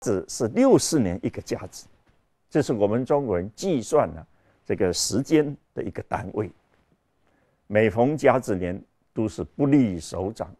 子是六十年一个甲子，这是我们中国人计算的这个时间的一个单位。每逢甲子年都是不利于首长。